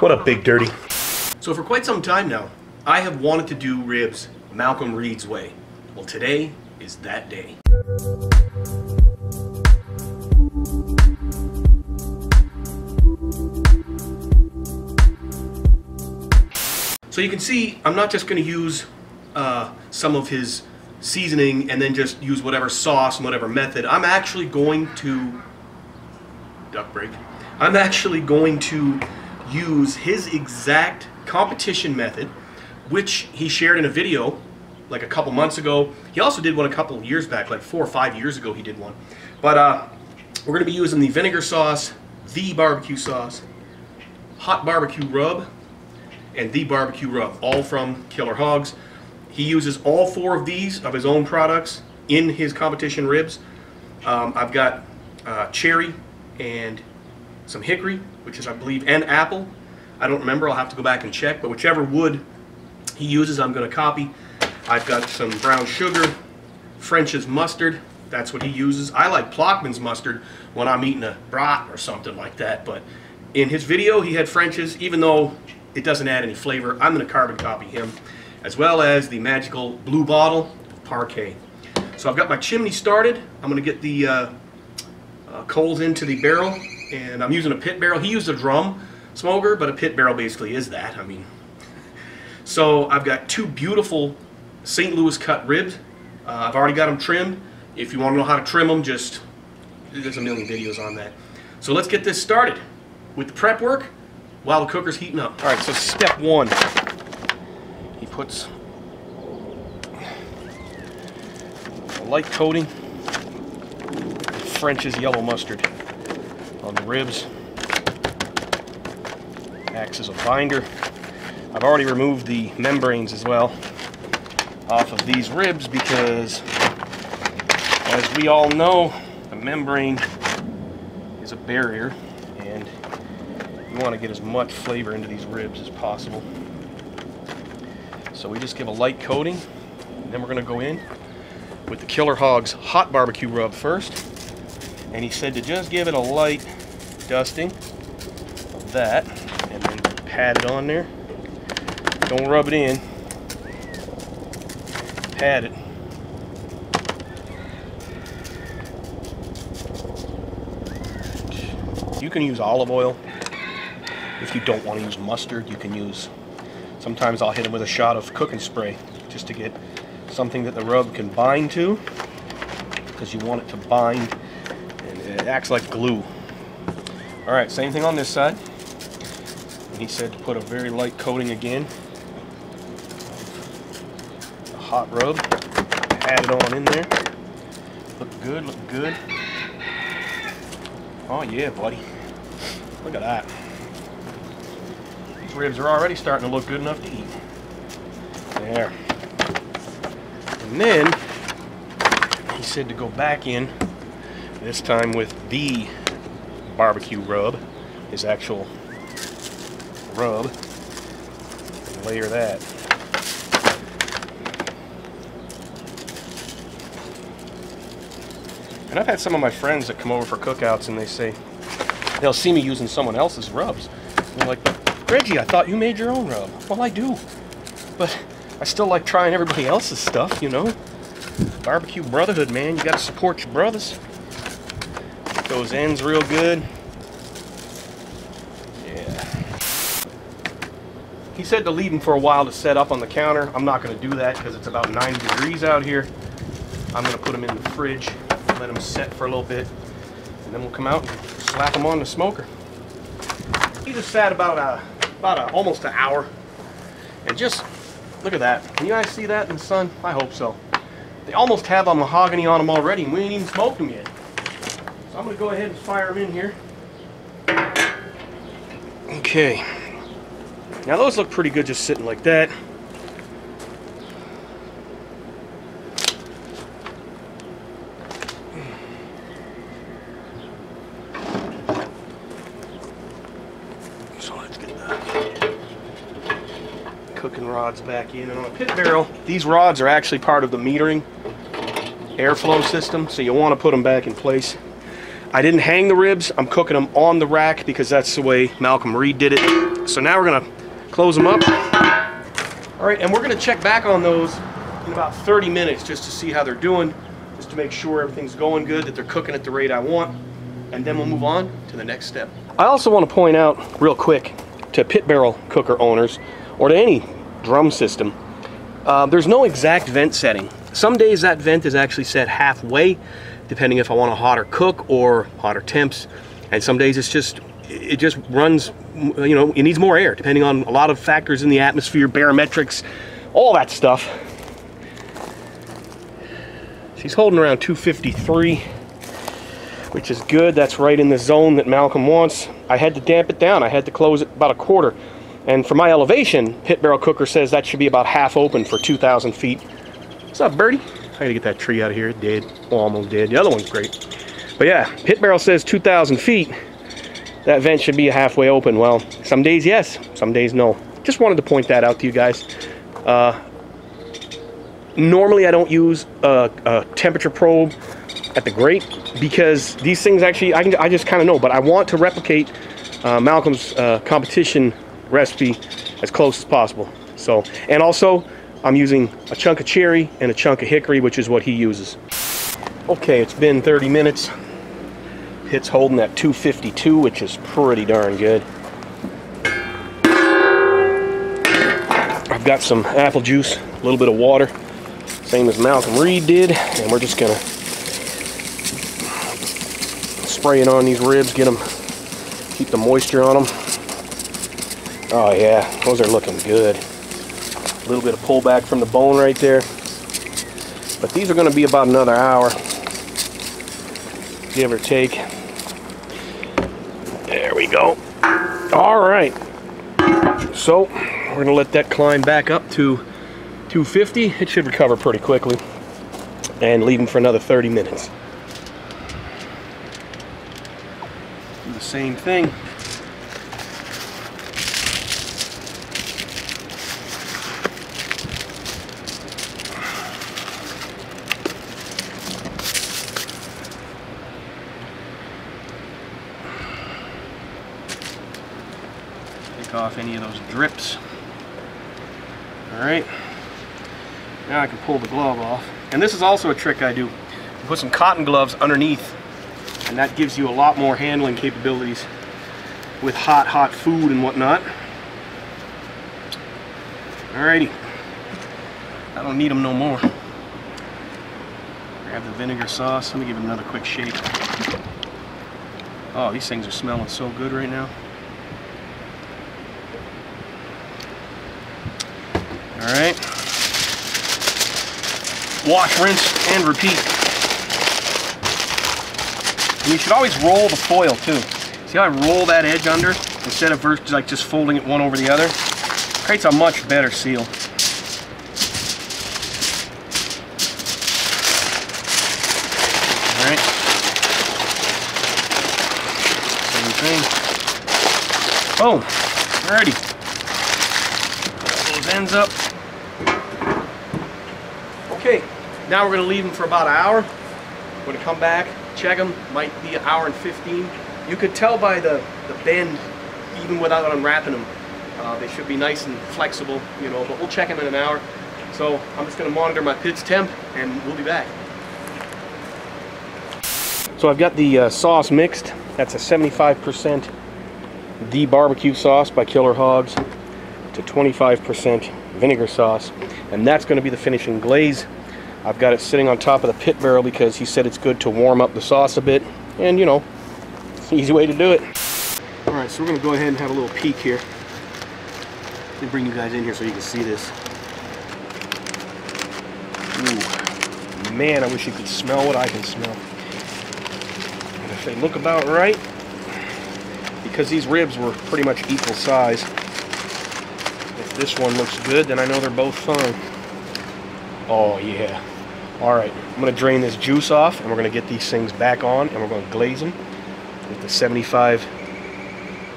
What up, Big Dirty? So for quite some time now, I have wanted to do ribs Malcom Reed's way. Well, today is that day. So you can see, I'm not just going to use uh, some of his seasoning and then just use whatever sauce and whatever method. I'm actually going to duck break. I'm actually going to use his exact competition method, which he shared in a video like a couple months ago. He also did one a couple years back, like four or five years ago he did one. But uh, we're going to be using the vinegar sauce, the barbecue sauce, hot barbecue rub, and the barbecue rub, all from Killer Hogs. He uses all four of these of his own products in his competition ribs. Um, I've got uh, cherry and some hickory, which is I believe, and apple. I don't remember, I'll have to go back and check, but whichever wood he uses, I'm going to copy. I've got some brown sugar, French's mustard, that's what he uses. I like Plochman's mustard when I'm eating a brat or something like that, but in his video he had French's, even though it doesn't add any flavor, I'm going to carbon copy him, as well as the magical blue bottle Parkay. So I've got my chimney started. I'm going to get the uh, uh, coals into the barrel, and I'm using a pit barrel. He used a drum smoker, but a pit barrel basically is that. I mean, so I've got two beautiful St. Louis cut ribs. Uh, I've already got them trimmed. If you want to know how to trim them, just there's a million videos on that. So let's get this started with the prep work while the cooker's heating up. All right, so step one, he puts a light coating French's yellow mustard on the ribs. Acts as a binder. I've already removed the membranes as well off of these ribs because as we all know the membrane is a barrier and you want to get as much flavor into these ribs as possible so we just give a light coating then we're going to go in with the Killer Hogs hot barbecue rub first and he said to just give it a light dusting of that and then pat it on there don't rub it in pat it. You can use olive oil. If you don't want to use mustard, you can use, sometimes I'll hit it with a shot of cooking spray just to get something that the rub can bind to because you want it to bind and it acts like glue. All right, same thing on this side. And he said to put a very light coating again A hot rub. Add it on in there. Look good, look good. Oh yeah, buddy. Look at that. These ribs are already starting to look good enough to eat. There. And then, he said to go back in, this time with the barbecue rub, his actual rub, and layer that. And I've had some of my friends that come over for cookouts and they say, they'll see me using someone else's rubs. And they're like, Reggie, I thought you made your own rub. Well, I do. But I still like trying everybody else's stuff, you know? Barbecue brotherhood, man. You gotta support your brothers. Those ends real good. Yeah. He said to leave them for a while to set up on the counter. I'm not gonna do that because it's about 90 degrees out here. I'm gonna put them in the fridge let them set for a little bit, and then we'll come out and slap them on the smoker. He just sat about a, about a, almost an hour, and just look at that. Can you guys see that in the sun? I hope so. They almost have a mahogany on them already, and we ain't even smoked them yet. So I'm gonna go ahead and fire them in here. Okay. Now those look pretty good just sitting like that. cooking rods back in. And on a pit barrel, these rods are actually part of the metering airflow system, so you want to put them back in place. I didn't hang the ribs. I'm cooking them on the rack because that's the way Malcom Reed did it. So now we're gonna close them up. All right, and we're gonna check back on those in about 30 minutes just to see how they're doing, just to make sure everything's going good, that they're cooking at the rate I want, and then we'll move on to the next step. I also want to point out real quick to pit barrel cooker owners or to any drum system, uh, there's no exact vent setting. Some days that vent is actually set halfway, depending if I want a hotter cook or hotter temps. And some days it's just, it just runs, you know, it needs more air, depending on a lot of factors in the atmosphere, barometrics, all that stuff. She's holding around 253, which is good. That's right in the zone that Malcom wants. I had to damp it down. I had to close it about a quarter. And for my elevation, Pit Barrel Cooker says that should be about half open for 2,000 feet. What's up, birdie? I gotta get that tree out of here. It did. almost did. The other one's great. But yeah, Pit Barrel says 2,000 feet. That vent should be halfway open. Well, some days yes, some days no. Just wanted to point that out to you guys. Uh, normally I don't use a, a, temperature probe at the grate because these things actually I, can, I just kind of know but I want to replicate uh, Malcom's uh, competition recipe as close as possible so and also I'm using a chunk of cherry and a chunk of hickory which is what he uses okay it's been 30 minutes Hit's holding at 252 which is pretty darn good I've got some apple juice a little bit of water same as Malcom Reed did. And we're just gonna spray it on these ribs, get them, keep the moisture on them. Oh yeah, those are looking good. A little bit of pullback from the bone right there. But these are gonna be about another hour, give or take. There we go. All right. So we're gonna let that climb back up to 250, it should recover pretty quickly. And leave them for another 30 minutes. Do the same thing. Off any of those drips. All right. Now I can pull the glove off. And this is also a trick I do. put some cotton gloves underneath and that gives you a lot more handling capabilities with hot, hot food and whatnot. Alrighty. I don't need them no more. Grab the vinegar sauce. Let me give it another quick shake. Oh, these things are smelling so good right now. Alright wash, rinse, and repeat. And you should always roll the foil too. See how I roll that edge under instead of like just folding it one over the other? Creates a much better seal. Boom. Alrighty. Those ends up. Okay, now we're going to leave them for about an hour. We're going to come back, check them, might be an hour and 15. You could tell by the, the bend, even without unwrapping them, uh, they should be nice and flexible, you know, but we'll check them in an hour. So I'm just going to monitor my pit's temp and we'll be back. So I've got the uh, sauce mixed. That's a 75% the barbecue sauce by Killer Hogs to 25% vinegar sauce and that's going to be the finishing glaze I've got it sitting on top of the pit barrel because he said it's good to warm up the sauce a bit. And you know it's an easy way to do it. Alright so we're gonna go ahead and have a little peek here. Let me bring you guys in here so you can see this. Ooh, man I wish you could smell what I can smell. And if they look about right. Because these ribs were pretty much equal size. If this one looks good, then I know they're both fine. Oh, yeah. All right, I'm gonna drain this juice off and we're gonna get these things back on and we're gonna glaze them with the 75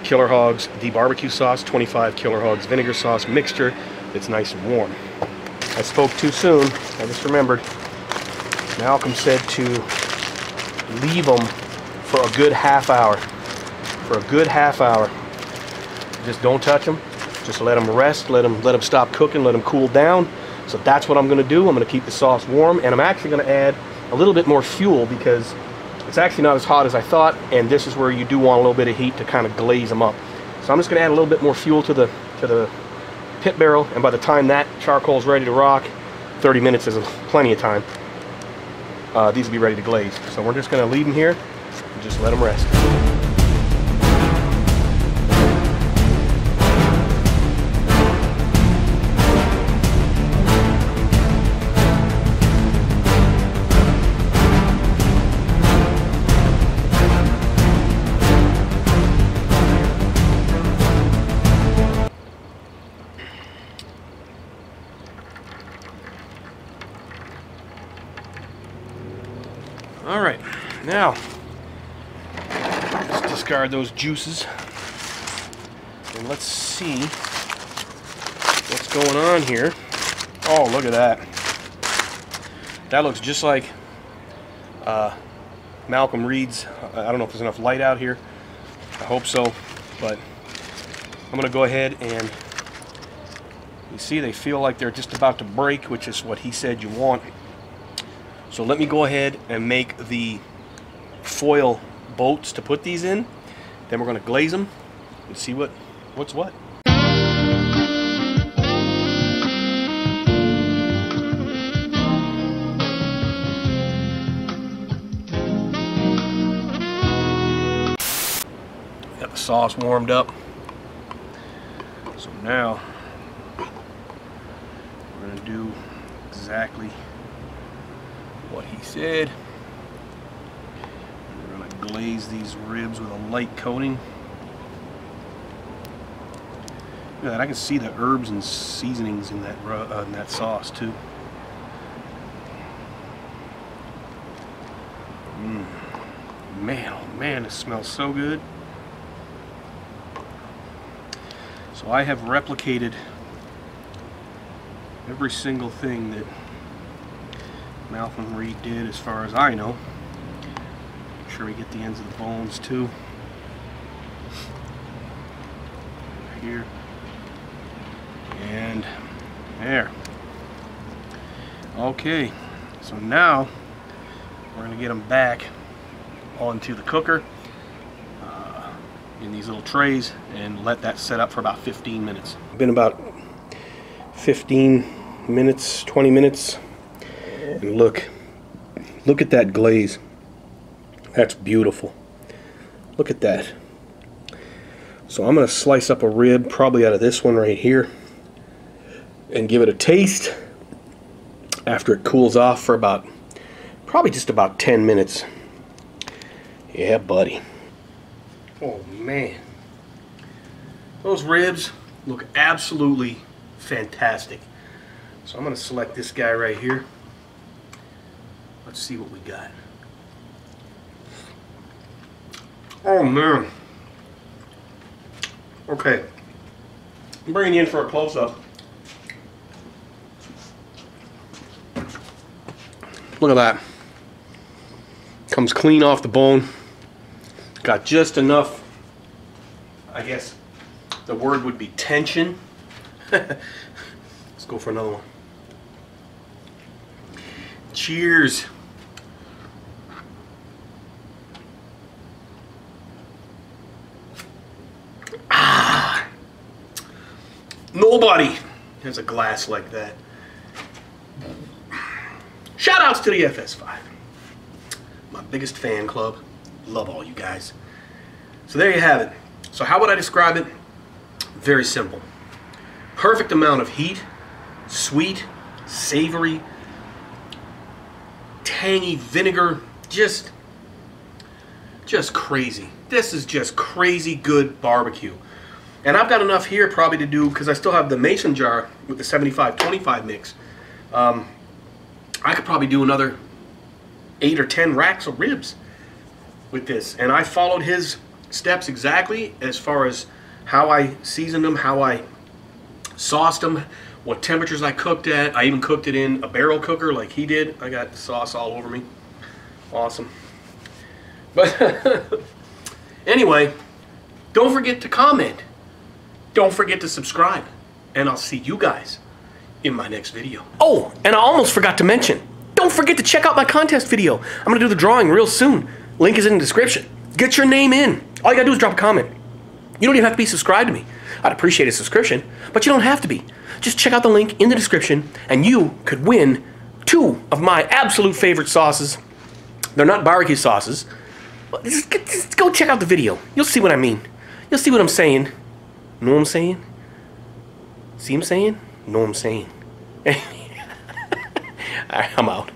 Killer Hogs the barbecue sauce, 25 Killer Hogs vinegar sauce mixture that's nice and warm. I spoke too soon, I just remembered. Malcom said to leave them for a good half hour. For a good half hour. Just don't touch them. Just let them rest, let them, let them stop cooking, let them cool down. So that's what I'm gonna do. I'm gonna keep the sauce warm and I'm actually gonna add a little bit more fuel because it's actually not as hot as I thought and this is where you do want a little bit of heat to kind of glaze them up. So I'm just gonna add a little bit more fuel to the, to the pit barrel and by the time that charcoal is ready to rock, 30 minutes is plenty of time. Uh, these will be ready to glaze. So we're just gonna leave them here and just let them rest. All right, now let's discard those juices and let's see what's going on here. Oh, look at that. That looks just like uh, Malcom Reed's. I don't know if there's enough light out here. I hope so, but I'm gonna go ahead and you see they feel like they're just about to break, which is what he said you want. So let me go ahead and make the foil boats to put these in. Then we're going to glaze them and see what what's what. Got the sauce warmed up. So now we're going to do exactly what he said. We're going to glaze these ribs with a light coating. Look at that, I can see the herbs and seasonings in that, uh, in that sauce too. Mm. Man, oh man, it smells so good. So I have replicated every single thing that Malcom Reed did as far as I know. Make sure we get the ends of the bones too. Here. And there. Okay, so now we're going to get them back onto the cooker uh, in these little trays and let that set up for about 15 minutes. Been about 15 minutes, 20 minutes and look, look at that glaze. That's beautiful. Look at that. So I'm going to slice up a rib, probably out of this one right here, and give it a taste after it cools off for about, probably just about 10 minutes. Yeah, buddy. Oh, man. Those ribs look absolutely fantastic. So I'm going to select this guy right here. Let's see what we got. Oh man. Okay. I'm bringing you in for a close-up. Look at that. Comes clean off the bone. Got just enough, I guess the word would be tension. Let's go for another one. Cheers. Nobody has a glass like that. Shout outs to the FS5. My biggest fan club. Love all you guys. So there you have it. So how would I describe it? Very simple. Perfect amount of heat, sweet, savory, tangy vinegar, just just crazy. This is just crazy good barbecue. And I've got enough here probably to do, because I still have the mason jar with the 75-25 mix. Um, I could probably do another 8 or 10 racks of ribs with this. And I followed his steps exactly as far as how I seasoned them, how I sauced them, what temperatures I cooked at. I even cooked it in a barrel cooker like he did. I got sauce all over me. Awesome. But anyway, don't forget to comment. Don't forget to subscribe. And I'll see you guys in my next video. Oh, and I almost forgot to mention, don't forget to check out my contest video. I'm gonna do the drawing real soon. Link is in the description. Get your name in. All you gotta do is drop a comment. You don't even have to be subscribed to me. I'd appreciate a subscription, but you don't have to be. Just check out the link in the description, and you could win two of my absolute favorite sauces. They're not barbecue sauces. Just, just go check out the video. You'll see what I mean. You'll see what I'm saying. Know what I'm saying? See what I'm saying? Know what I'm saying? Alright, I'm out.